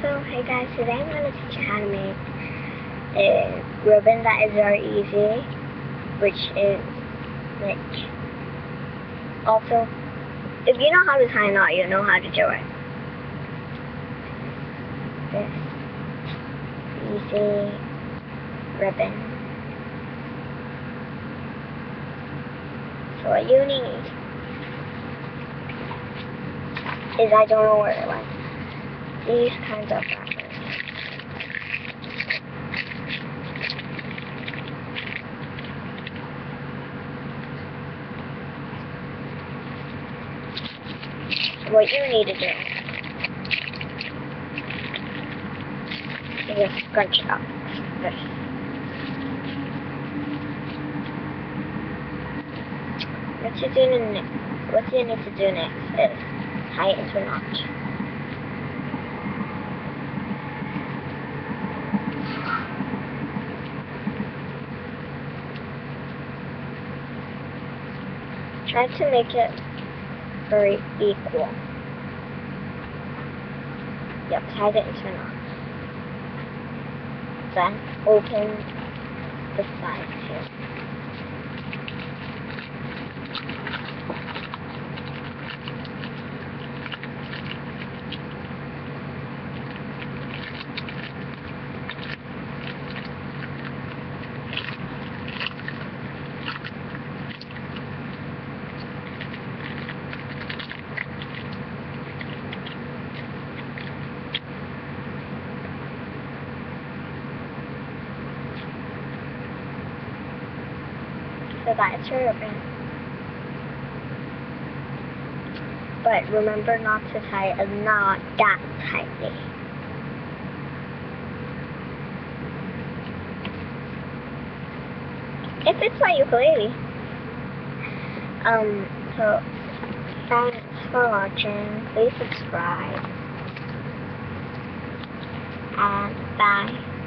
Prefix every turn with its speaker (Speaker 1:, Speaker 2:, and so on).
Speaker 1: So, hey guys, today I'm going to teach you how to make a ribbon that is very easy, which is, like, also, if you know how to tie a knot, you know how to do it. This easy ribbon. So what you need is, I don't know where it went these kinds of flowers. What you need to do is just scrunch it up. This. What you do next? What you need to do next is tie it into a knot. Try to make it very equal. Yep, tie it into a knot. Then open the sides here. So that it's. But remember not to tie it knot that tightly. If it's my ukulele. Um, so thanks for watching. Please subscribe. And bye.